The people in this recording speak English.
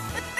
Ha ha ha!